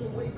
Nobody